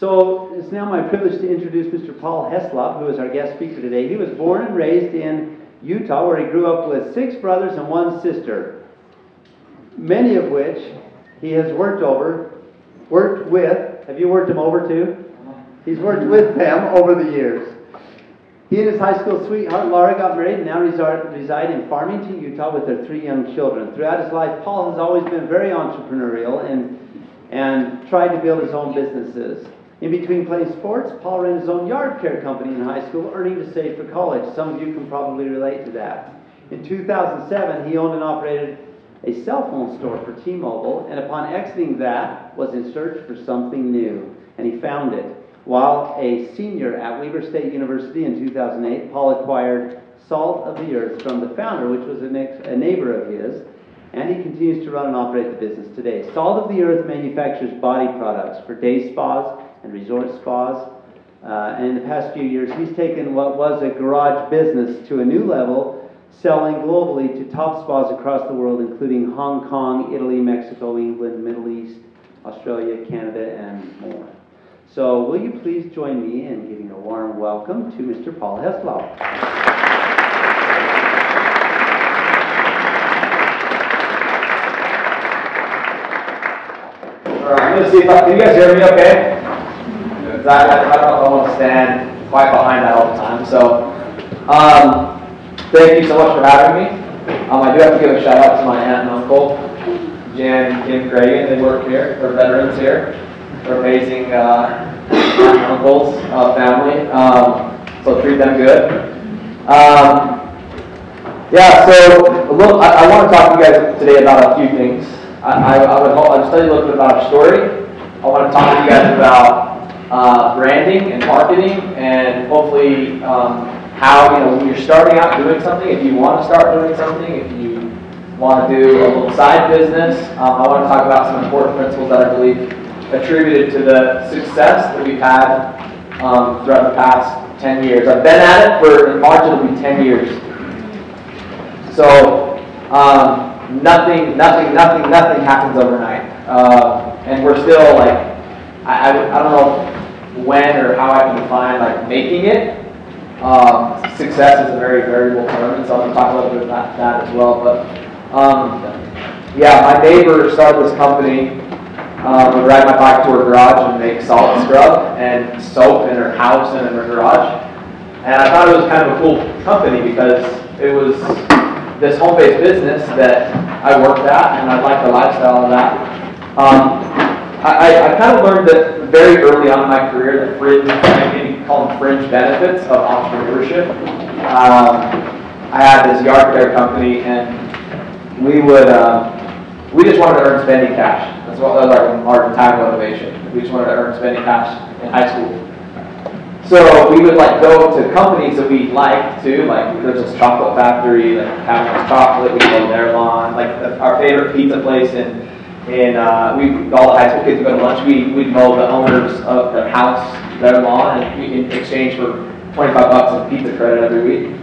So it's now my privilege to introduce Mr. Paul Heslop, who is our guest speaker today. He was born and raised in Utah, where he grew up with six brothers and one sister, many of which he has worked over, worked with. Have you worked him over too? He's worked with them over the years. He and his high school sweetheart Laura got married and now reside, reside in Farmington, Utah with their three young children. Throughout his life, Paul has always been very entrepreneurial and, and tried to build his own businesses. In between playing sports, Paul ran his own yard care company in high school, earning to save for college. Some of you can probably relate to that. In 2007, he owned and operated a cell phone store for T-Mobile, and upon exiting that, was in search for something new, and he found it. While a senior at Weber State University in 2008, Paul acquired Salt of the Earth from the founder, which was a, next, a neighbor of his, and he continues to run and operate the business today. Salt of the Earth manufactures body products for day spas and resort spas. Uh, and in the past few years, he's taken what was a garage business to a new level, selling globally to top spas across the world, including Hong Kong, Italy, Mexico, England, Middle East, Australia, Canada, and more. So will you please join me in giving a warm welcome to Mr. Paul Heslop. All right, gonna see if I, can you guys hear me okay? Because I, I, don't want to stand quite behind that all the time, so, um, thank you so much for having me. Um, I do have to give a shout out to my aunt and uncle, Jan and Kim and they work here, they're veterans here. They're amazing uh, uncles, uh, family. Um, so treat them good. Um, yeah, so little, I, I, want to talk to you guys today about a few things. I, I, I would I'll tell you a little bit about our story. I want to talk to you guys about uh, branding and marketing and hopefully um, how, you know, when you're starting out doing something, if you want to start doing something, if you want to do a little side business, um, I want to talk about some important principles that I believe attributed to the success that we've had um, throughout the past 10 years. I've been at it for, in March, it'll be 10 years. So, um, nothing, nothing, nothing, nothing happens overnight. Uh, and we're still like, I, I, I, don't know when or how I can define like making it. Um, success is a very variable term, and so I'm going to talk a little bit about that as well. But um, yeah, my neighbor started this company um, would ride my bike to her garage and make salt scrub and soap in her house and in her garage. And I thought it was kind of a cool company because it was this home-based business that I worked at, and I liked the lifestyle of that. Um, I, I, kind of learned that very early on in my career the fringe, I maybe call them fringe benefits of entrepreneurship. Um, I had this yard care company, and we would uh, we just wanted to earn spending cash. That's what that was our, our time motivation. We just wanted to earn spending cash in high school. So we would like go to companies that we liked too, like there's this chocolate factory, like Cavernous Chocolate, we mow their lawn, like the, our favorite pizza place in, in uh, we, all the high school kids would go to lunch, we, we'd mow the owners of their house, their lawn, and we, in exchange for 25 bucks of pizza credit every week.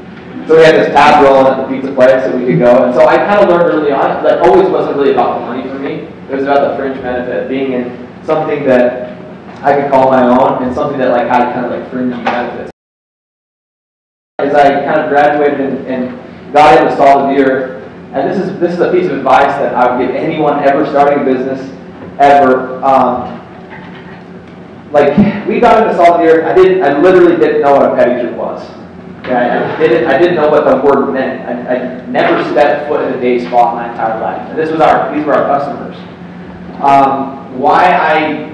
So we had this tab rolling at the pizza place that we could go. And so I kind of learned early on that always wasn't really about the money for me. It was about the fringe benefit, being in something that I could call my own and something that like had kind of like fringy benefits. As I kind of graduated and, and got into of the and this is this is a piece of advice that I would give anyone ever starting a business ever. Um, like we got into Earth, I didn't, I literally didn't know what a pedicure was. I didn't, I didn't know what the word meant. I, I never stepped foot in a day spa in my entire life. And this was our, these were our customers. Um, why I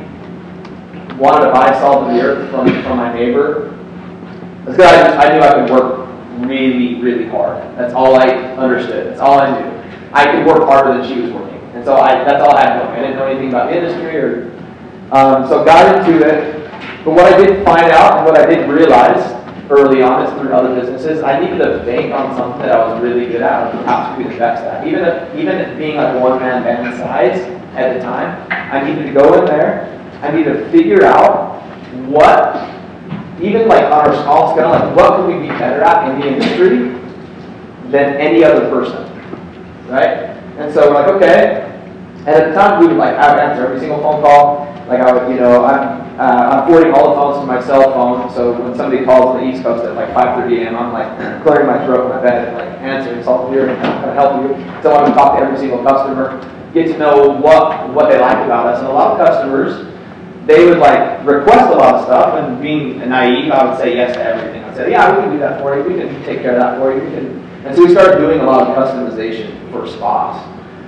wanted to buy Salt of the Earth from, from my neighbor because I, I knew I could work really, really hard. That's all I understood. That's all I knew. I could work harder than she was working. And so I, that's all I had knowing. I didn't know anything about industry or, um, so got into it. But what I did find out and what I did realize early on is through other businesses. I needed to bank on something that I was really good at, or perhaps be the best at. Even if, even if being like one man band size at the time, I needed to go in there. I needed to figure out what, even like on our small scale, like what could we be better at in the industry than any other person, right? And so we're like, okay. And at the time, we would like have answer every single phone call. Like I would, you know, I'm uh, I'm forwarding all the phones to my cell phone, so when somebody calls on the East Coast at like 5:30 a.m., I'm like clearing my throat in my bed and like answering, so I'm here to kind of help you. So I want to talk to every single customer, get to know what what they like about us, and a lot of customers they would like request a lot of stuff, and being naive, I would say yes to everything. I'd say, yeah, we can do that for you. We can take care of that for you. And so we started doing a lot of customization for spas.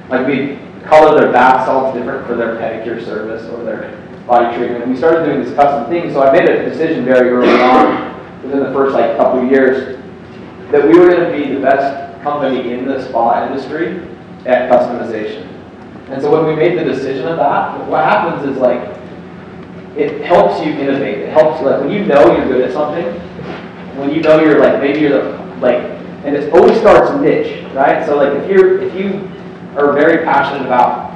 Like we color their bath salts different for their pedicure service or their body treatment. And We started doing this custom thing, so I made a decision very early on, within the first like couple of years, that we were going to be the best company in the spa industry at customization. And so when we made the decision of that, what happens is like it helps you innovate. It helps like when you know you're good at something, when you know you're like maybe you're the like, and it always starts niche, right? So like if you're if you are very passionate about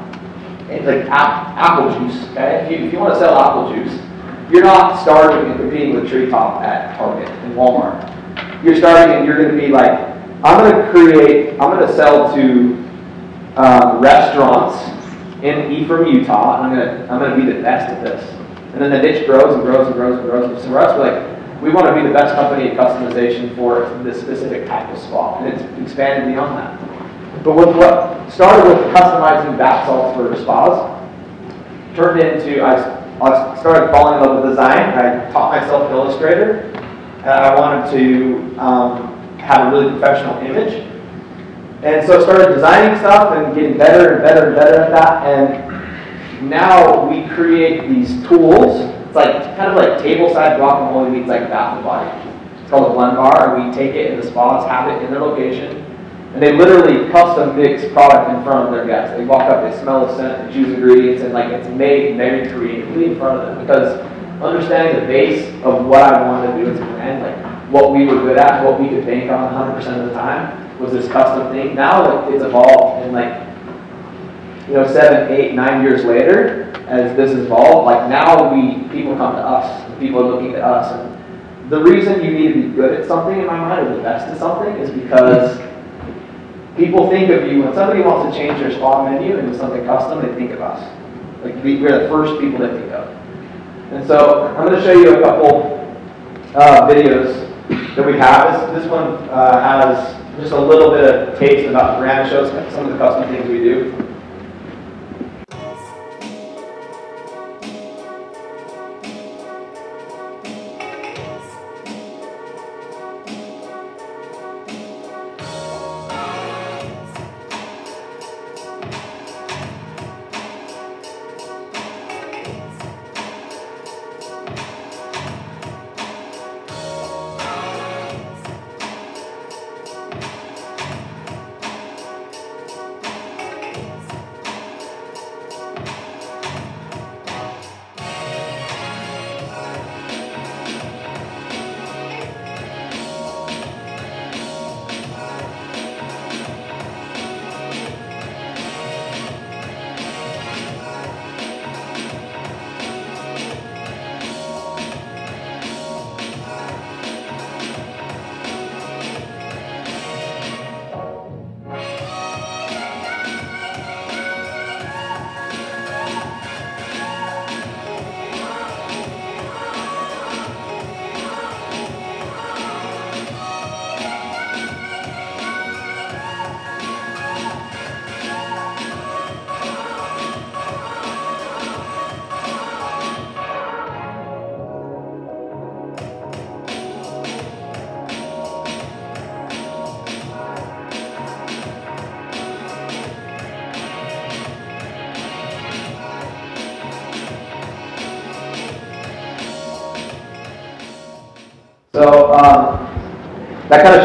eh, like ap- apple juice, okay? If you if you want to sell apple juice, you're not starting and competing with Treetop at Target and Walmart. You're starting and you're going to be like, I'm going to create, I'm going to sell to um, restaurants in Ephraim, Utah, and I'm going to I'm going to be the best at this. And then the niche grows and grows and grows and grows. So we're like, we want to be the best company in customization for this specific type of spa. And it's expanded beyond that. But with what started with customizing bath salts for spas, turned into, I, I started falling in love with design. I taught myself Illustrator. And I wanted to um, have a really professional image. And so I started designing stuff and getting better and better and better at that. And now we create these tools. It's like kind of like table-side guacamole meets like bath and body. It's called a blend bar, and we take it in the spas, have it in their location, and they literally custom mix product in front of their guests. They walk up, they smell the scent, they choose ingredients, and like it's made very creatively in front of them because understanding the base of what I wanted to do as a brand, like what we were good at, what we could bank on 100% of the time was this custom thing. Now like, it's evolved and like you know, seven, eight, nine years later, as this evolved, like now we people come to us, people are looking to us. And the reason you need to be good at something in my mind, or the best at something, is because people think of you when somebody wants to change their spa menu into something custom, they think of us. Like we, we're the first people they think of. And so I'm going to show you a couple uh, videos that we have. This, this one uh, has just a little bit of taste about the brand. Shows some of the custom things we do.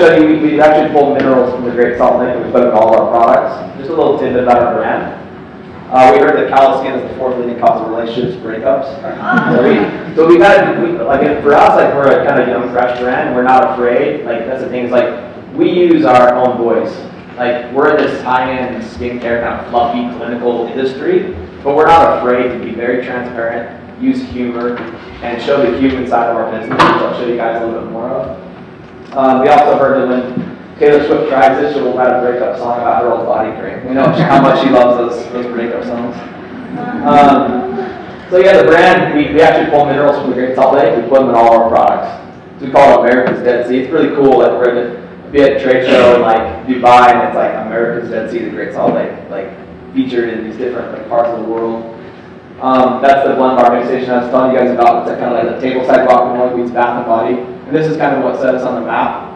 Kind of you, we, we actually pulled minerals from the Great Salt Lake and we put them in all our products. Just a little tidbit about our brand. Uh, we heard that callus skin is the fourth leading cause of relationships breakups. so we, so we've had, we, like for us, like we're a kind of young, fresh brand. We're not afraid. Like that's the thing is like we use our own voice. Like we're in this high-end skincare kind of fluffy clinical industry, but we're not afraid to be very transparent, use humor, and show the human side of our business, which I'll show you guys a little bit more of. Um, we also heard that when Taylor Swift tries this, she'll write a breakup song about her old body cream. We know how much she loves those, those breakup songs. Um, So yeah, the brand, we, we actually pull minerals from the Great Salt Lake, we put them in all our products. So we call it America's Dead Sea. It's really cool, like we're at a, at trade show in like Dubai and it's like America's Dead Sea, the Great Salt Lake, like featured in these different like parts of the world. Um, that's the blend bar station I was telling you guys about. It's kind of like the table side guacamole meets bath and body. And this is kind of what set us on the map.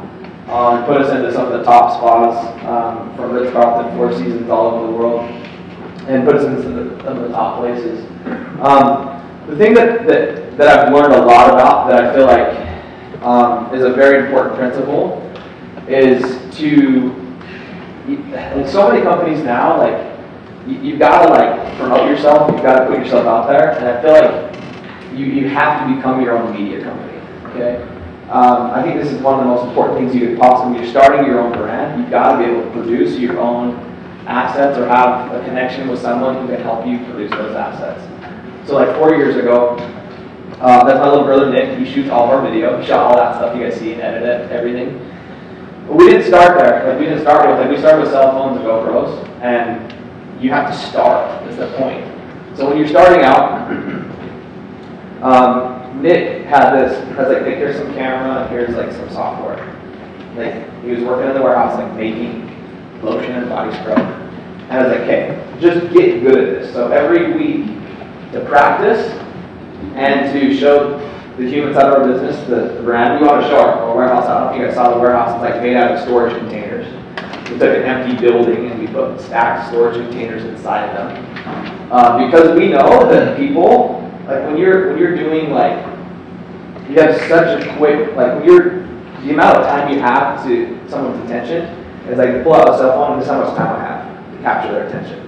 Um, put us into some of the top spots um, from Ritz Carlton, Four Seasons, all over the world, and put us into some of the, some of the top places. Um, the thing that, that, that I've learned a lot about that I feel like um, is a very important principle is to, like so many companies now, like you, you've got to like promote yourself, you've got to put yourself out there, and I feel like you, you have to become your own media company, okay? Um, I think this is one of the most important things you could possibly, you're starting your own brand, you've got to be able to produce your own assets or have a connection with someone who can help you produce those assets. So like four years ago, uh, that's my little brother Nick, he shoots all of our video, he shot all that stuff you guys see and edited everything. But we didn't start there, like we didn't start with, like we started with cell phones and GoPros, and you have to start, is the point. So when you're starting out, um, Nick had this, has like, Nick, here's some camera, here's like some software. Like, he was working in the warehouse, like making lotion and body scrub. And I was like, okay, just get good at this. So every week, to practice and to show the human side of our business, the, the brand, we want to show our, our warehouse. I don't know if you guys saw the warehouse, it's like made out of storage containers. We took an empty building and we put stacked storage containers inside of them. Uh, because we know that people, like when you're when you're doing like you have such a quick like when you're the amount of time you have to someone's attention is like pull out a cell phone and this is how much time I have to capture their attention.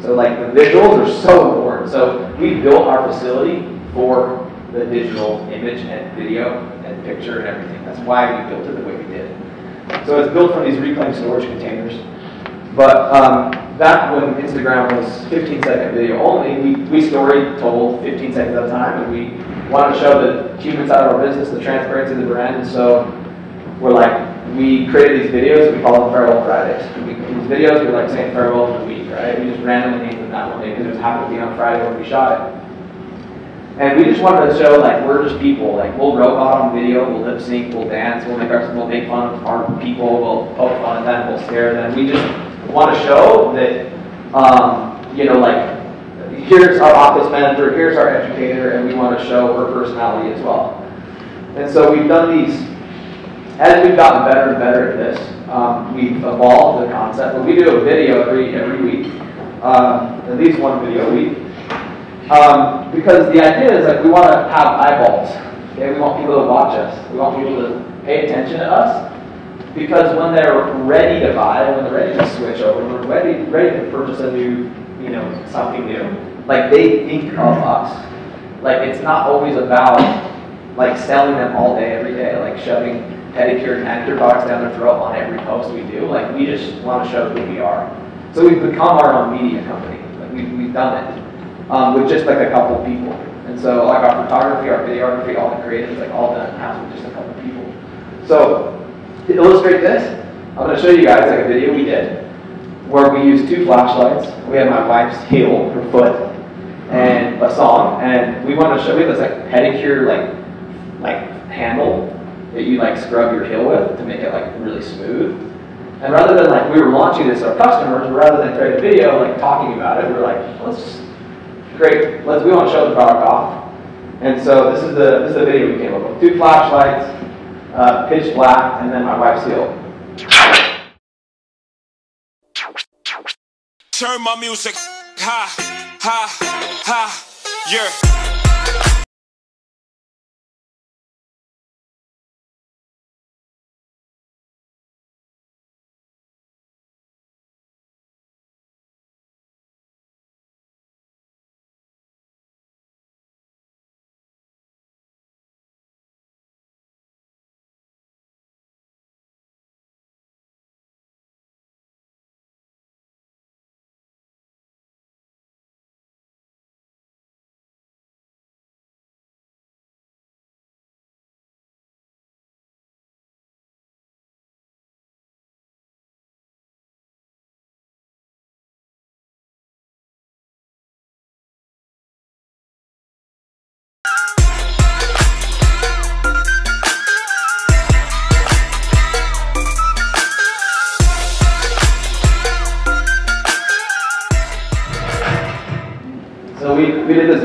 So like the visuals are so important. So we built our facility for the digital image and video and picture and everything. That's why we built it the way we did. So it's built from these reclaimed storage containers. But um, back when Instagram was 15 second video only, we, we story told 15 seconds at a time, and we wanted to show the human side of our business, the transparency of the brand, and so we're like, we created these videos, we call them Farewell Fridays. We, these videos were like saying farewell to the week, right? We just randomly named them that one day because it was happened to be on Friday when we shot it. And we just wanted to show like we're just people. Like we'll robot on video, we'll lip sync, we'll dance, we'll make our, we'll make fun of our people, we'll poke fun at them, we'll scare them. We just want to show that, um, you know, like here's our office manager, here's our educator, and we want to show her personality as well. And so we've done these. As we've gotten better and better at this, um, we've evolved the concept. But we do a video every every week, um, at least one video a week. Um, because the idea is like we want to have eyeballs. Okay, we want people to watch us. We want people to pay attention to us. Because when they're ready to buy, when they're ready to switch over, when they're ready ready to purchase a new, you know, something new, like they think of us. Like it's not always about like selling them all day, every day, like shoving pedicure and manicure products down their throat on every post we do. Like we just want to show who we are. So we've become our own media company. Like we've, we've done it um, with just like a couple people. And so like our photography, our videography, all the creatives, like all done in-house with just a couple people. So to illustrate this, I'm going to show you guys like a video we did where we used two flashlights. We had my wife's heel, her foot, and a song, and we wanted to show you this like pedicure like like handle that you like scrub your heel with to make it like really smooth. And rather than like we were launching this to our customers, rather than create a video like talking about it, we were like, let's create, let's we want to show the product off. And so this is the this is the video we came up with. Two flashlights, uh, pitch black, and then my wife's heel. Turn my music ha ha ha yeah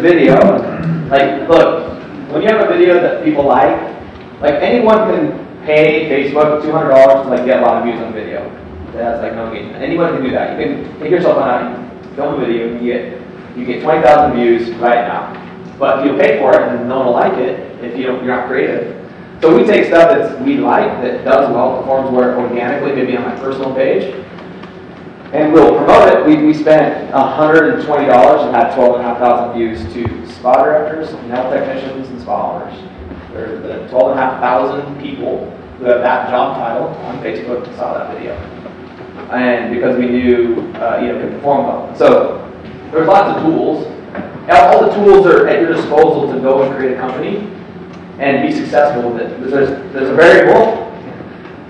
video, like, look, when you have a video that people like, like anyone can pay Facebook two hundred dollars to like get a lot of views on video. That's like no engagement. Anyone can do that. You can take yourself on film a video, and you get you get twenty thousand views right now. But if you'll pay for it and no one will like it if you don't, you're not creative. So we take stuff that we like, that does well, performs well organically, maybe on my personal page, and we'll promote it. We, we spent $120 and had 12,500 views to spa directors, and health technicians, and spa owners. There's the 12,500 people who have that job title on Facebook saw that video. And because we knew, uh, you know, could perform well. So there's lots of tools. Now, All the tools are at your disposal to go and create a company and be successful with it. There's, there's a variable.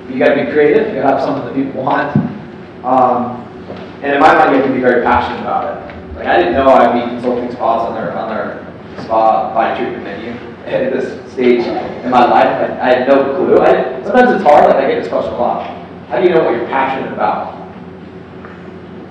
You gotta be creative, you gotta have something that people want. Um, and in my mind, you have to be very passionate about it. Like, I didn't know I'd be consulting spas on their, on their spa body treatment menu at this stage in my life. I, I had no clue. I, sometimes it's hard, like I get this question a lot. How do you know what you're passionate about?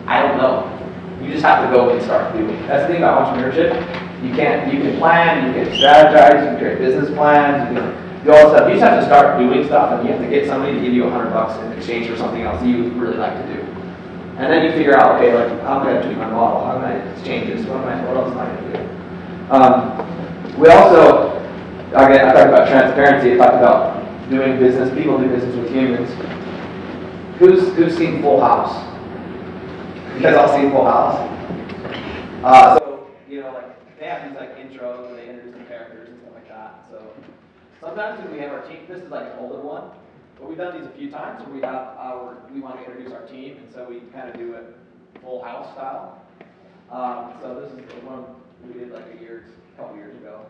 I don't know. You just have to go and start doing. That's the thing about entrepreneurship. You can't, you can plan, you can strategize, you can create business plans, you can do all this stuff. You just have to start doing stuff and you have to get somebody to give you a hundred bucks in exchange for something else that you really like to do. And then you figure out, okay, like, how am I tweak my model? How am I change this? What am I, what else am I gonna do? Um, we also, again, I talked about transparency, I talked about doing business, people do business with humans. Who's, who's seen Full House? You guys all seen Full House? Uh, so, you know, like, they have these like intros where they introduce the characters and stuff like that, so. Sometimes when we have our team, this is like an older one, but we've done these a few times where we have our, we want to introduce our team, and so we kind of do it full house style. Um, so this is the one we did like a year, a couple years ago.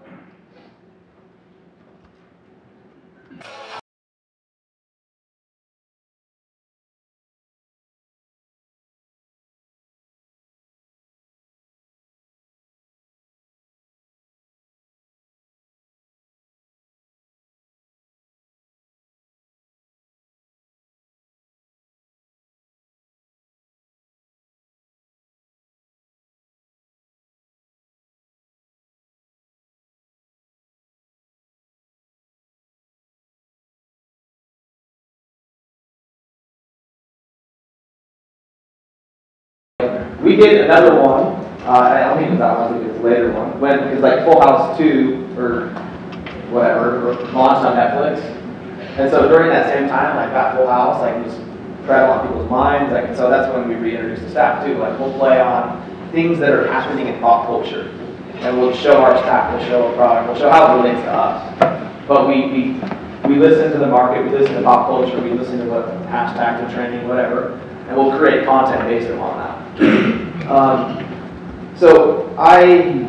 We did another one, uh, I don't think that one, I think it was a later one, when, it was like Full House two, or whatever, launched on Netflix. And so during that same time, like that Full House, like was rattle on people's minds, like, and so that's when we reintroduced the staff too, like we'll play on things that are happening in pop culture. And we'll show our staff, we'll show a product, we'll show how it relates to us. But we, we, we listen to the market, we listen to pop culture, we listen to what hashtags are trending, whatever, and we'll create content based upon that. Um, so I,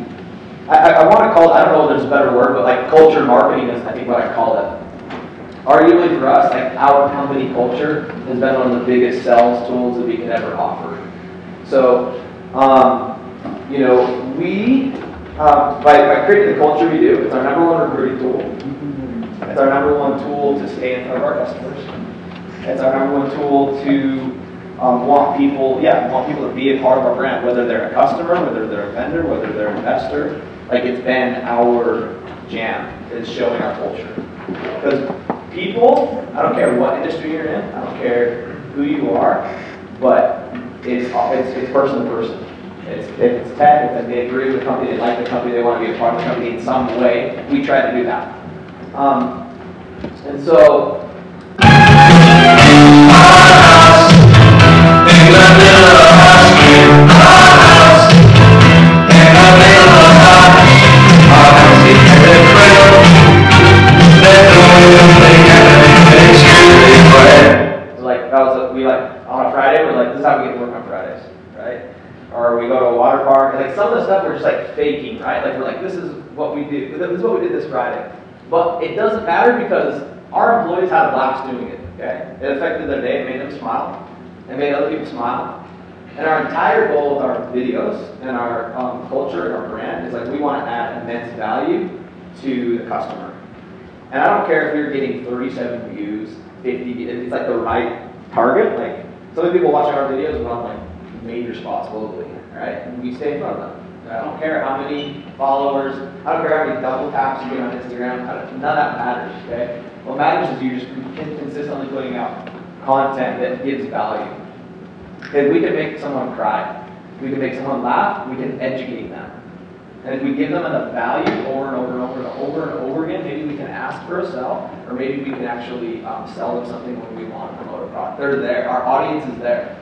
I, I want to call it, I don't know if there's a better word, but like culture marketing is I think what I call it. Arguably for us, like our company culture has been one of the biggest sales tools that we could ever offer. So, um, you know, we, um, by, by creating the culture we do, it's our number one recruiting tool. It's our number one tool to stay in front of our customers. It's our number one tool to um, want people, yeah, want people to be a part of our brand, whether they're a customer, whether they're a vendor, whether they're an investor. Like it's been our jam, is showing our culture. Because people, I don't care what industry you're in, I don't care who you are, but it's, it's, it's person to person. It's, if it's tech, if they agree with the company, they like the company, they want to be a part of the company in some way, we try to do that. Um, and so, So how we get to work on Fridays, right? Or we go to a water park. Like some of the stuff we're just like faking, right? Like we're like this is what we do. This is what we did this Friday. But it doesn't matter because our employees had a blast doing it. Okay, it affected their day. It made them smile. It made other people smile. And our entire goal with our videos and our um, culture and our brand is like we want to add immense value to the customer. And I don't care if you're getting 37 views, 50, views, it's like the right target. Like, of the people watching our videos on like major spots globally, right? And we stay in front of them. I don't care how many followers, I don't care how many double taps you get on Instagram, none of that matters, okay? What matters is you're just consistently putting out content that gives value. And we can make someone cry, we can make someone laugh, we can educate them. And if we give them enough value over and over and over and over and over again, maybe we can ask for a sell, or maybe we can actually um, sell them something when we want to promote a product. They're there, our audience is there.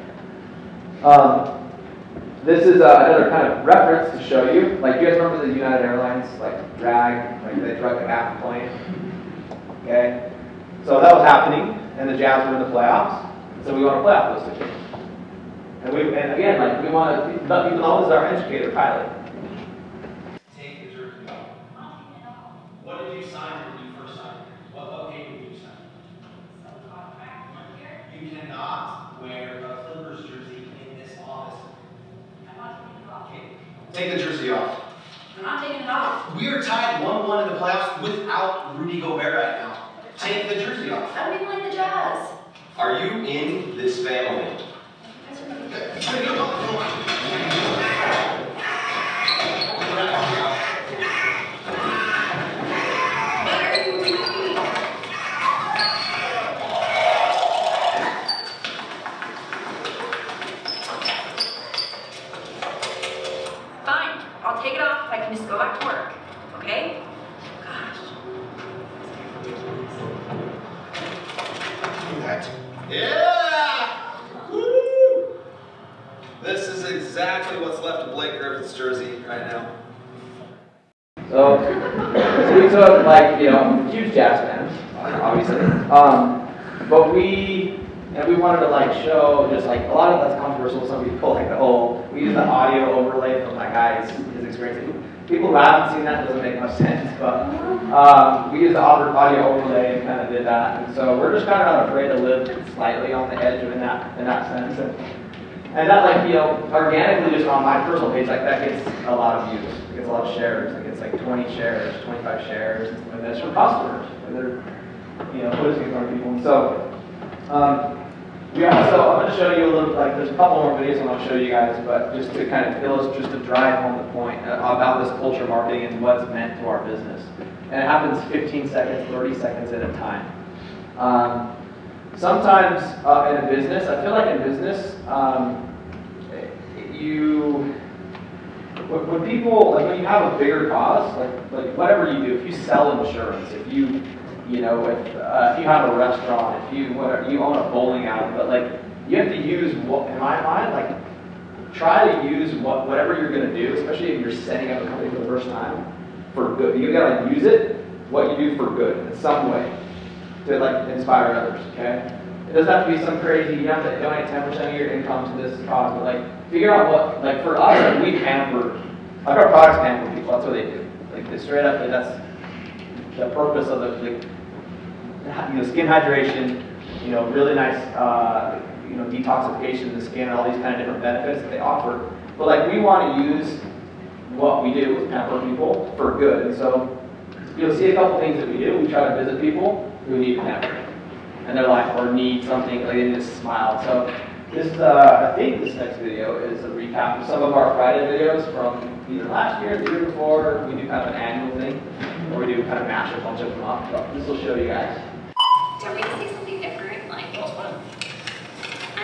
Um, this is uh, another kind of reference to show you. Like, you guys remember the United Airlines like drag, like they drug the half plane? Okay, so that was happening, and the Jazz were in the playoffs, so we want to playoff those two. And we, and again, like we want to let people know this is our educator pilot. Take the jersey off. What did you sign when you first signed? What, what paper did you sign? You cannot wear a Clippers jersey in this office. Okay, Take the jersey off. I'm not taking it off. We are tied one-one in the playoffs without Rudy Gobert right now. Take the jersey off. I don't even like the Jazz. Are you in this family? You guys are really- What are you doing? Fine, I'll take it off if I can just go back to work, okay? Gosh. Yeah! Woo! This is exactly what's left of Blake Griffin's jersey right now. So, so we took like, you know, huge jazz bands, obviously. Um, but we, and we wanted to like show just like, a lot of that's controversial, some people like the whole, we use the audio overlay from that guy's, his experience. People who haven't seen that doesn't make much sense, but, um, we used the audio overlay and kind of did that. And so we're just kind of not afraid to live slightly on the edge in that, in that sense. And, and that like, you know, organically just on my personal page, like that gets a lot of views, gets a lot of shares, it gets like 20 shares, 25 shares, and that's from customers. And they're, you know, posting from people. And so, um, we also, I'm gonna show you a little, like, there's a couple more videos I'm going to show you guys, but just to kind of illustrate, just to drive home the point uh, about this culture marketing and what it's meant to our business. And it happens 15 seconds, 30 seconds at a time. Um, sometimes uh, in a business, I feel like in business, um, you, when, when people, like when you have a bigger cause, like, like whatever you do, if you sell insurance, if you, you know, if, uh, if you have a restaurant, if you, whatever, you own a bowling alley, but like, you have to use what, in my mind, like, try to use what, whatever you're gonna do, especially if you're setting up a company for the first time, for good. You gotta use it, what you do for good, in some way, to like inspire others, okay? It doesn't have to be some crazy, you have to donate ten percent of your income to this cause, but like, figure out what, like for us, like, we pamper, like our products pamper people, that's what they do. Like, they straight up, that's the purpose of the, like, you know, skin hydration, you know, really nice, uh, you know, detoxification of the skin, and all these kind of different benefits that they offer. But like, we want to use what we do with pamper people for good. And so, you'll see a couple things that we do. We try to visit people who need pampering. And they're like, or need something, like they just smile. So, this, uh, I think this next video is a recap of some of our Friday videos from either last year, the year before. We do kind of an annual thing, where we do kind of mash a bunch of them up. But this will show you guys. Do you want me to say something different? Like, I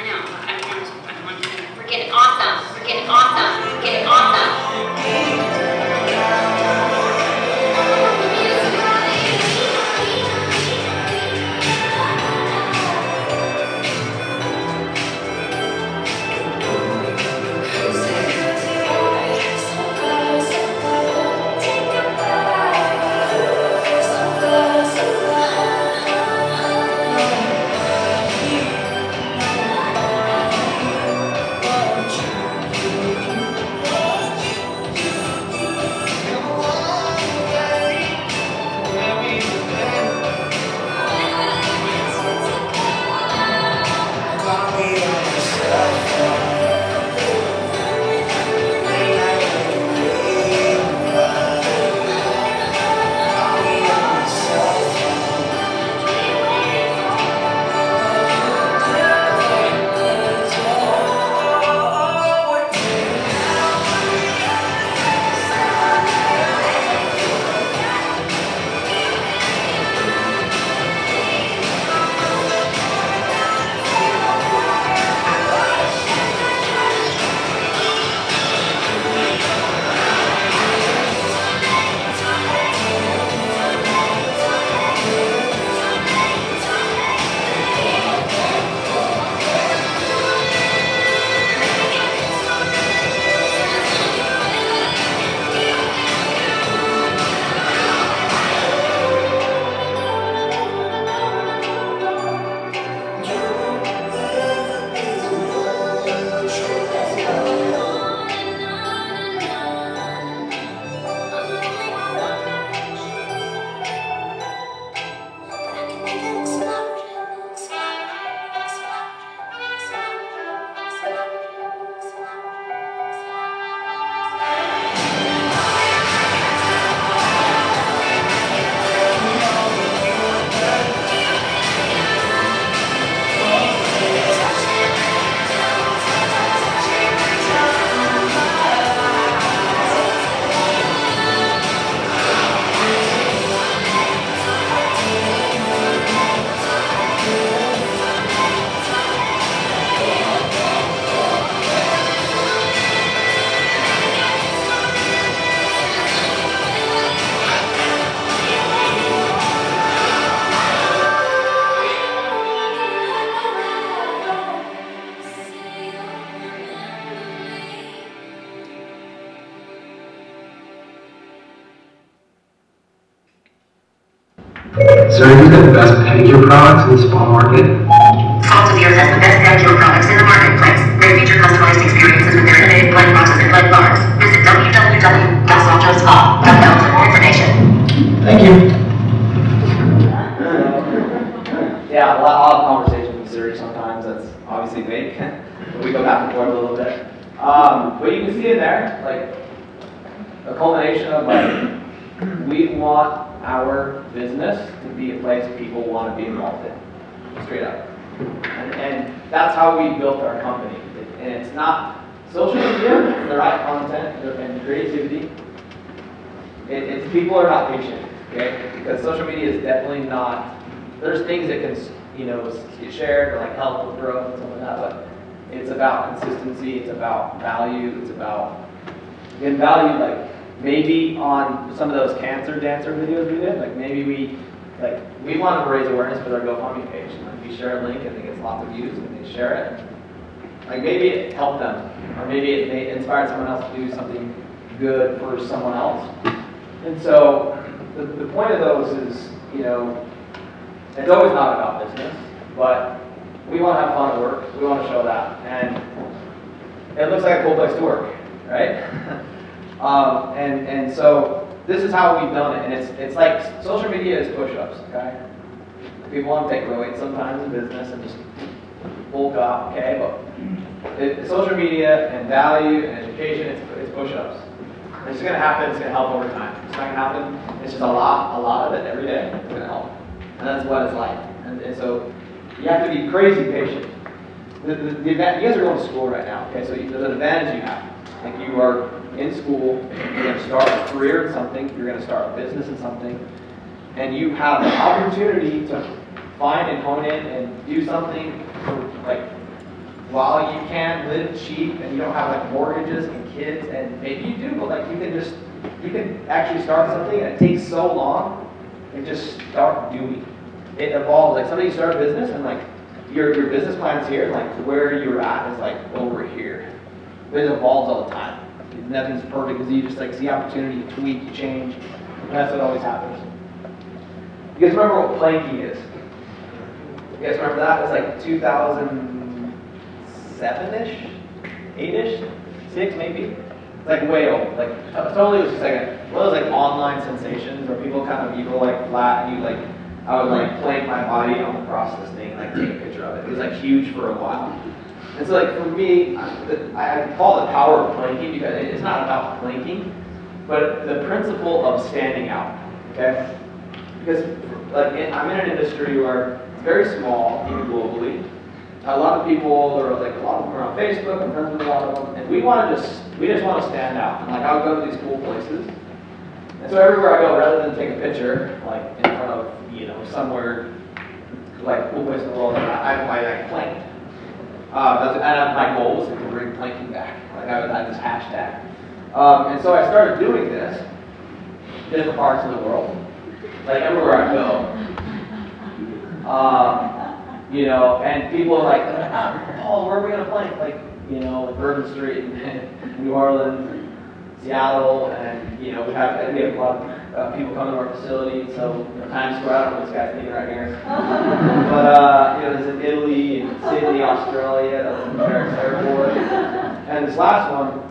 know, I want, to. I want to We're freaking awesome, freaking awesome, freaking awesome. The best pedicure products in the spa market? Business to be a place people want to be involved in, straight up. And, and that's how we built our company. And it's not social media, the right content and creativity. It, it's people are not patient, okay? Because social media is definitely not. There's things that can, you know, get shared or like help with growth and stuff like that, but it's about consistency. It's about value. It's about getting value. Like maybe on some of those cancer dancer videos we did, like maybe we, like we wanted to raise awareness with our GoFundMe page. Like we share a link and it gets lots of views and they share it. Like maybe it helped them, or maybe it may inspired someone else to do something good for someone else. And so the, the point of those is, you know, it's always not about business, but we want to have fun at work. We want to show that. And it looks like a cool place to work, right? um, and, and so this is how we've done it. And it's, it's like social media is push-ups, okay? People want to take weight sometimes in business and just bulk up, okay? But it, social media and value and education, it's, it's push-ups. It's going to happen. It's going to help over time. It's not going to happen. It's just a lot, a lot of it every day. It's going to help. And that's what it's like. And, and so you have to be crazy patient. The, the, the, you guys are going to school right now, okay? So you, there's an advantage you have. Like you are in school, you're going to start a career in something, you're going to start a business in something, and you have the opportunity to find and hone in and do something like while you can live cheap and you don't have like mortgages and kids and maybe you do, but like you can just you can actually start something and it takes so long and just start doing. It evolves. Like somebody start a business and like your your business plan's here, like where you're at is like over here. It evolves all the time. Nothing's perfect because you just like see opportunity, you tweak, you change, and that's what always happens. You guys remember what planking is? You guys remember that? It's like 2007-ish, 8-ish, 6 maybe. It's like way old. Like totally was just like one of those like online sensations where people kind of you go like flat and you like I would like plank my body on across this thing, and like take a picture of it. It was like huge for a while. And so like for me, I, I call it the power of planking because it's not about planking, but the principle of standing out. Okay? Because like in, I'm in an industry where it's very small, even globally. A lot of people are like a lot of them are on Facebook. I'm friends with a lot of them, and we want to just we just want to stand out. And like I'll go to these cool places, and so everywhere I go, rather than take a picture like in front of you know somewhere like cool place in the world, I I, I planked. Uh, that's, and my goal was to bring planking back. Like I would have this hashtag. Um, and so I started doing this in different parts of the world, like everywhere I go. Um, you know, and people are like, ah, Paul, where are we gonna plank? Like, you know, like Bourbon Street in New Orleans, and Seattle, and you know, we have we have a lot of uh, people come to our facility. So you know, Times Square, I don't know what this guy's thinking right here. but uh, you know, there's in Italy, and Sydney, Australia, the Paris Airport, and this last one,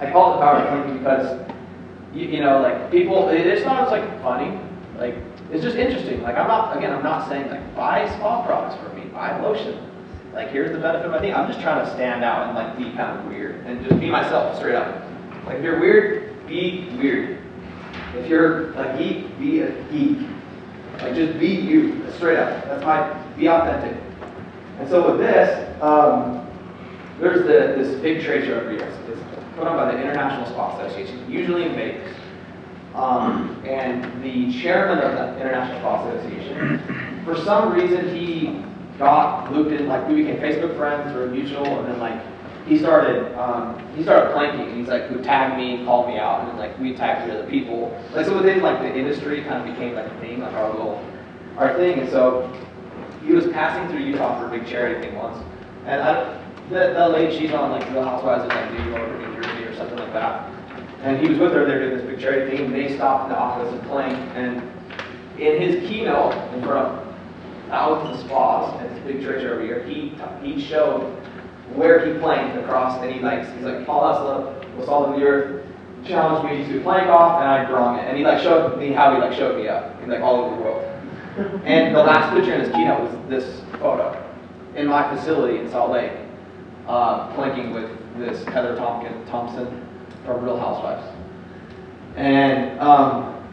I call it the power of thinking because you, you know, like people, it's not just like funny, like it's just interesting. Like I'm not, again, I'm not saying like buy spa products for me, buy lotion. Like here's the benefit of my thing. I'm just trying to stand out and like be kind of weird and just be myself straight up. Like if you're weird, be weird. If you're a geek, be a geek. Like just be you, straight up. That's my, be authentic. And so with this, um, there's the, this big trade show every year. It's put on by the International Spa Association, usually in Vegas. Um, and the chairman of the International Spa Association, for some reason, he got looped in, like we became Facebook friends through mutual, and then like he started um, he started planking. He's like would tag me, and call me out, and like we tagged other people. Like so within like the industry, kind of became like a thing, like our little our thing. And so he was passing through Utah for a big charity thing once, and I, the, the lady she's on like the Housewives of like New York or New Jersey or something like that. And he was with her, they were doing this big charity thing, and they stopped in the office and playing, and in his keynote in front of thousands of spas at this big church over here, he he showed where he planked across, and he like he's like Paul Heslop was all of the earth, challenged me to plank off, and I'd brung it, and he like showed me how he like showed me up, he's like all over the world. And the last picture in his keynote was this photo in my facility in Salt Lake, uh, planking with this Heather Thompkin, Thomson from Real Housewives. And um,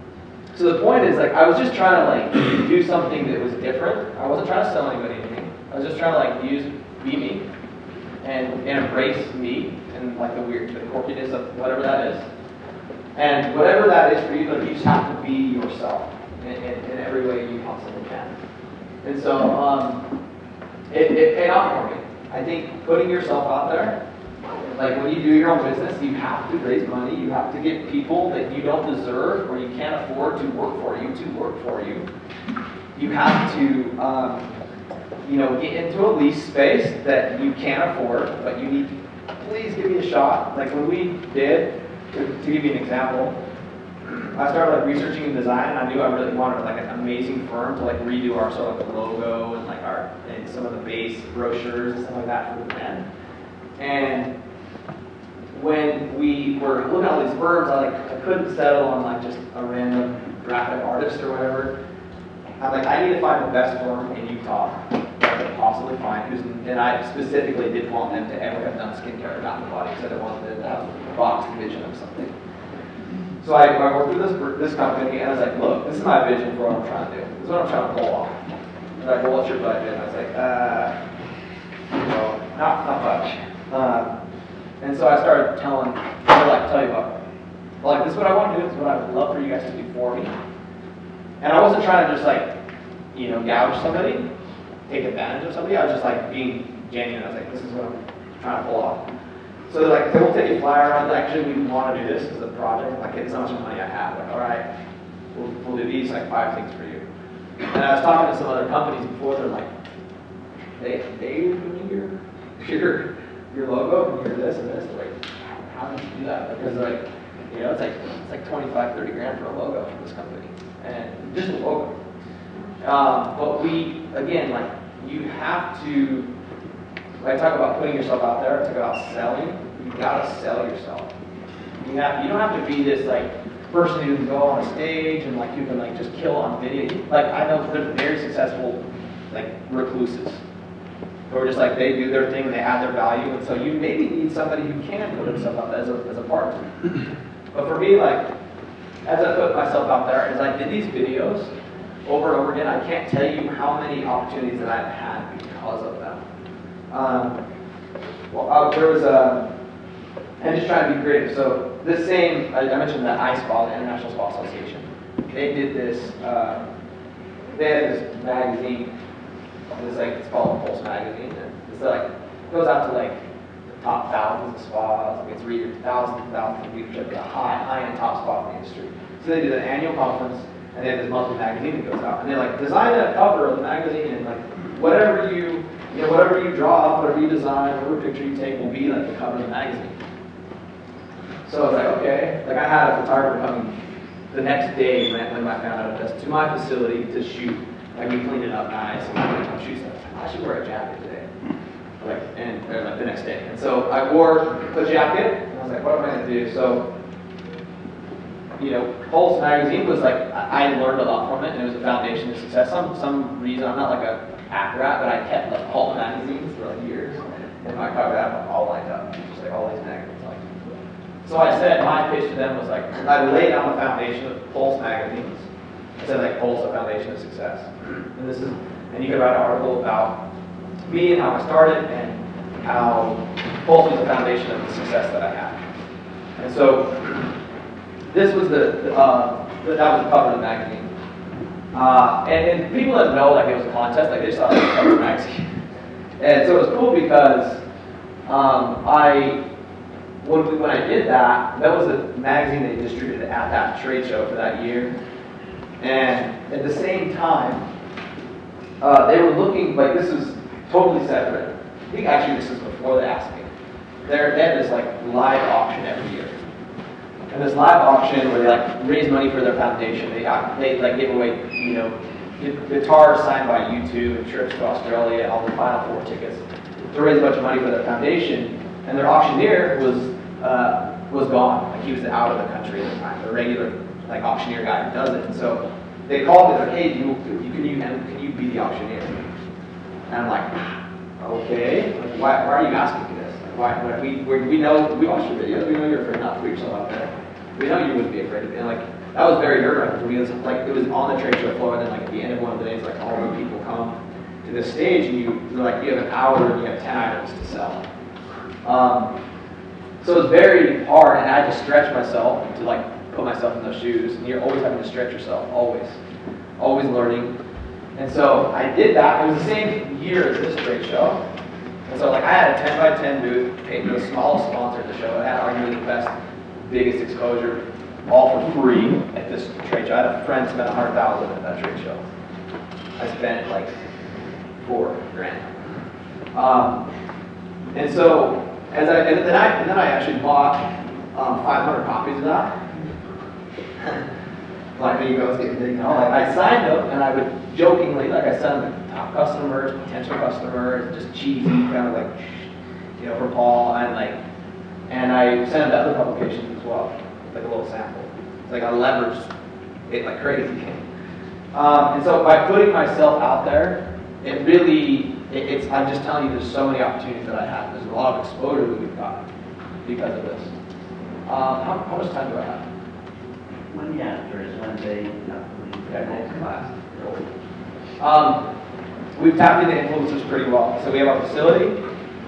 so the point is, like, I was just trying to like do something that was different. I wasn't trying to sell anybody anything. I was just trying to like use be me and, and embrace me and like the weird, the quirkiness of whatever that is. And whatever that is for you, like, you just have to be yourself in, in, in every way you possibly can. And so um, it, it paid off for me. I think putting yourself out there, like when you do your own business, you have to raise money. You have to get people that you don't deserve or you can't afford to work for you to work for you. You have to, um, you know, get into a lease space that you can't afford, but you need to please give me a shot. Like when we did, to, to give you an example, I started like researching and design, and I knew I really wanted like an amazing firm to like redo our sort of logo and like our and some of the base brochures and stuff like that for the brand. And when we were looking at all these firms, I like I couldn't settle on like just a random graphic artist or whatever. I'm like, I need to find the best firm in Utah I could possibly find. Who's, and I specifically didn't want them to ever have done skincare or the body, because I wanted them to have a box vision of something. So I, I worked with this, this company, and I was like, look, this is my vision for what I'm trying to do. This is what I'm trying to pull off. They're like, well, what's your budget? And I was like, uh, you know, not, not much. Um, and so I started telling, they're like, tell you what, like, this is what I want to do, this is what I would love for you guys to do for me. And I wasn't trying to just like, you know, gouge somebody, take advantage of somebody. I was just like being genuine. I was like, this is what I'm trying to pull off. So they're like, they will take a flyer around. Actually, we want to do this as a project. Like, it's how much money I have. Like, all right, we'll, we'll do these like five things for you. And I was talking to some other companies before. They're like, they they doing your your your logo and your this and this. They're like, how did you do that? Because like, you know, it's like it's like 25, 30 grand for a logo for this company, and just a logo. Um, but we, again, like, you have to, when I talk about putting yourself out there, I talk about selling, you've gotta sell yourself. You have, you don't have to be this, like, person who can go on a stage and, like, you can, like, just kill on video. Like, I know there's very successful, like, recluses. Who are just like, they do their thing, and they add their value, and so you maybe need somebody who can put himself out as a, as a partner. But for me, like, as I put myself out there, as I did these videos, over and over again. I can't tell you how many opportunities that I've had because of them. Um, well, uh, there was a, and just trying to be creative. So this same, I, I mentioned the ISPA, the International Spa Association. They did this, uh, they had this magazine, it's like, it's called Pulse Magazine, it's like, it goes out to like the top thousands of spas, it's readers, thousands and thousands of leadership, the high, high-end top spa in the industry. So they did an annual conference, and they have this monthly magazine that goes out, and they like design a cover of the magazine, and like whatever you, you know, whatever you draw, whatever you design, whatever picture you take will be like the cover of the magazine. So I was like, okay, like I had a photographer coming the next day when, when I found out this to my facility to shoot. Like we cleaned it up nice, and I come shoot stuff. I should wear a jacket today, like and like the next day. And so I wore a jacket, and I was like, what am I gonna do? So you know, Pulse magazine was like I learned a lot from it, and it was a foundation of success. Some some reason I'm not like a hack rat, but I kept like Pulse magazines for like years, and my cover had all lined up, just like all these magazines. Like, so I said my pitch to them was like I laid down the foundation of Pulse magazines. I said like Pulse, a foundation of success, and this is and you could write an article about me and how I started and how Pulse was the foundation of the success that I had. And so this was the, the, uh, that was the cover of the magazine. Uh, and, and people didn't know like it was a contest, like they just thought it was a cover of the magazine. And so it was cool because um, I, when, we, when I did that, that was a magazine they distributed at that trade show for that year. And at the same time, uh, they were looking, like this was totally separate. I think actually this was before they asked me. They're, they had this like live auction every year. And this live auction where they like raise money for their foundation, they, they like give away, you know, guitars signed by U2 and trips to Australia, all the Final Four tickets to raise a bunch of money for their foundation. And their auctioneer was, uh, was gone, like he was out of the country at the time, the regular like auctioneer guy who does it. And so they called me like, hey, you, you, can you, can you be the auctioneer? And I'm like, okay, why, why are you asking me this? Like, why, we, we, we know, we watched your videos, we know you're not to put yourself out there. We know you wouldn't be afraid of it. And like, that was very nerve wracking for me. It was like, it was on the trade show floor, and then like at the end of one of the days, like all the people come to this stage, and you, they're like, you have an hour and you have 10 items to sell. Um, so it was very hard, and I had to stretch myself to like put myself in those shoes. And you're always having to stretch yourself, always, always learning. And so I did that. It was the same year as this trade show. And so like I had a 10 by 10 booth, paid the smallest sponsor at the show. It had arguably the best, biggest exposure, all for free at this trade show. I had a friend spend 100,000 at that trade show. I spent like four grand. Um, and so, as I, and then I, and then I actually bought um, 500 copies of that. like, there you go, getting big now. Like, I signed them, and I would jokingly, like, I sent them to top customers, potential customers, just cheesy, kind of like, you know, for Paul, and like, and I sent them to other publications as well, like a little sample. It's like I leveraged it like crazy. Um, and so by putting myself out there, it really, it, it's, I'm just telling you, there's so many opportunities that I have. There's a lot of exposure that we've got because of this. Um, how, how much time do I have? Monday after is Wednesday, not Okay, next class. Um, we've tapped into influencers pretty well. So we have our facility.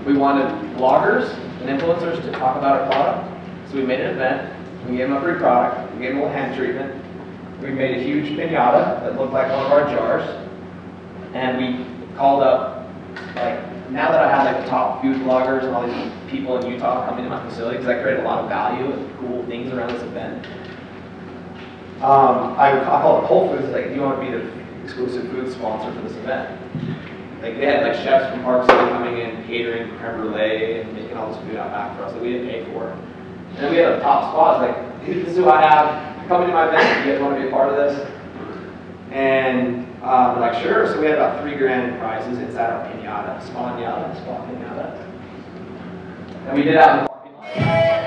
We wanted bloggers and influencers to talk about our product. So we made an event. We gave them a free product. We gave them a little hand treatment. We made a huge pinata that looked like one of our jars. And we called up, like, now that I have like the top food bloggers and all these people in Utah coming to my facility, because I create a lot of value and cool things around this event. Um, I, I call it Whole Foods, like, do you want to be the exclusive food sponsor for this event? Like, they had like chefs from Park City coming in, catering creme brulee and making all this food out back for us that we didn't pay for. And then we had a top spot, like, this is who I have, come to my event, you guys want to be a part of this? And, um, like, sure, so we had about three grand prizes inside our pinata, small pinata, small pinata. And we did out in the parking lot.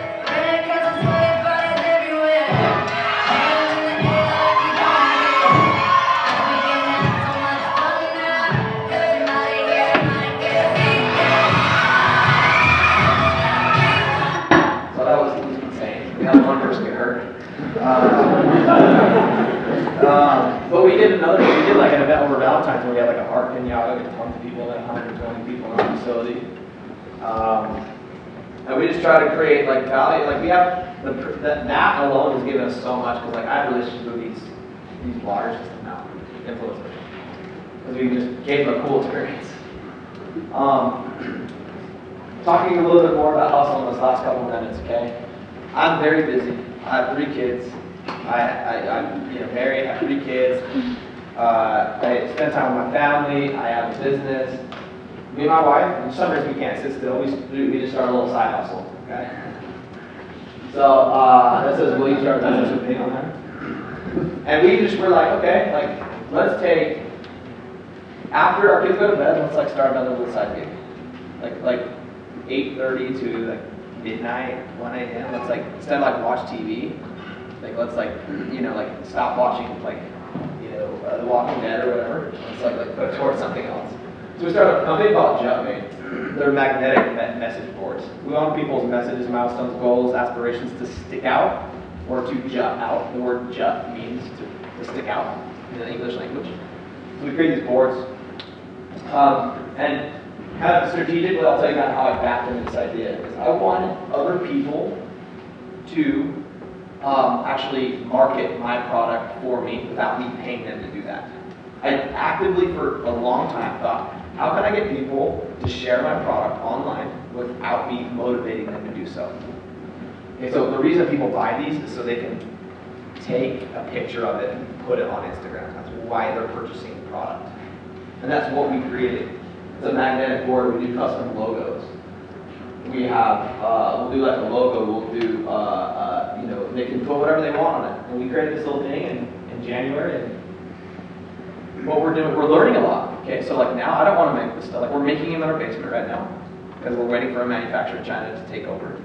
Had one person get hurt. Uh, um, but we did another, we did like an event over Valentine's where we had like a heart pinata, with tons of people, like 120 people in our facility. Um, and we just try to create like value, like we have, the, that, that alone has given us so much, because like I have relationships with these, these bloggers, now, influencers. Because we just gave them a cool experience. Um, talking a little bit more about hustle in this last couple minutes, okay? I'm very busy. I have three kids. I, I, I'm you know, married, I have three kids. Uh, I spend time with my family. I have a business. Me and my wife, and some days we can't sit still. We, we just start a little side hustle, okay? So, uh, that says, will you start business with me on? And we just were like, okay, like, let's take, after our kids go to bed, let's like start another little side gig. Like, like eight thirty to like midnight, one AM. Let's like instead of like watch TV, like let's like you know like stop watching like you know uh, The Walking Dead or whatever. Let's like like put it towards something else. So we started a company called Jutmate. They're magnetic me- message boards. We want people's messages, milestones, goals, aspirations to stick out or to jut out. The word jut means to, to stick out in the English language. So we create these boards. Um, and kind of strategically, I'll tell you of how I backed into this idea. Is I wanted other people to um, actually market my product for me without me paying them to do that. I actively, for a long time, thought, how can I get people to share my product online without me motivating them to do so? Okay, so the reason people buy these is so they can take a picture of it and put it on Instagram. That's why they're purchasing the product. And that's what we created. It's a magnetic board. We do custom logos. We have, uh, we'll do like a logo. We'll do, uh, uh, you know, they can put whatever they want on it. And we created this little thing in, in January and what we're doing, we're learning a lot. Okay, so like now I don't want to make this stuff. Like we're making them in our basement right now because we're waiting for a manufacturer in China to take over.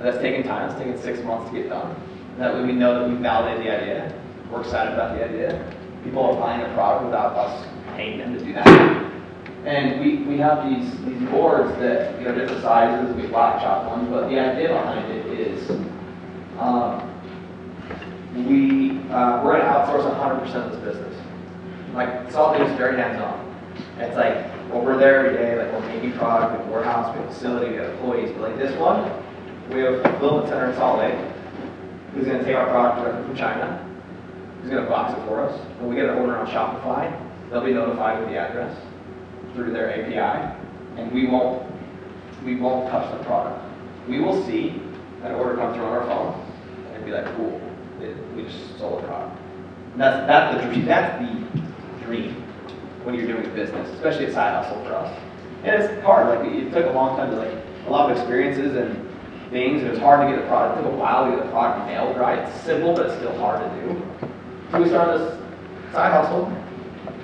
That's taking time. It's taking six months to get done. That way we know that we validated the idea. We're excited about the idea. People are buying the product without us paying them to do that. And we, we have these, these boards that, you know, different sizes, we black chop ones, but the idea behind it is, um, we, uh, we're gonna outsource hundred percent of this business. Like, Salt Lake is very hands-on. It's like, well, we're there every day, like, we're making product, we have a warehouse, we have a facility, we have employees, but like this one, we have a fulfillment center in Salt Lake, who's gonna take our product directly from China, who's gonna box it for us, and we get an order on Shopify, they'll be notified with the address through their API, and we won't, we won't touch the product. We will see that order come through on our phone, and be like, cool, it- we just sold a product. And that's, that's the dream, that's the dream when you're doing business, especially a side hustle for us. And it's hard, like, it took a long time to, like, a lot of experiences and things, it was hard to get the product, it took a while to get the product mailed right, it's simple, but it's still hard to do. So we started this side hustle,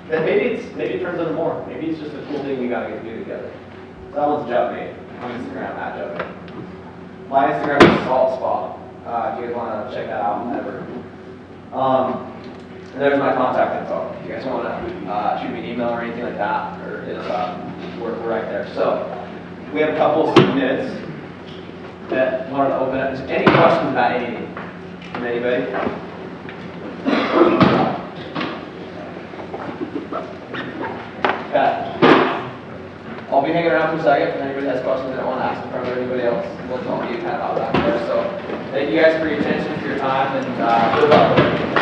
then maybe it's, maybe it turns into more, maybe it's just a cool thing we gotta do together. That one's Jutmate, on Instagram, at Jutmate. My Instagram is Salt Spa, uh, if you guys wanna check that out, whatever. Um, and there's my contact info. If you guys want to uh, shoot me an email or anything like that, or we're, we're right there. So we have a couple of minutes that wanted to open up. Any questions about anything from anybody? Okay. I'll be hanging around for a second. If anybody has questions that I want to ask in front of anybody else, we'll talk to you kind of out back there. So thank you guys for your attention, for your time, and uh, good luck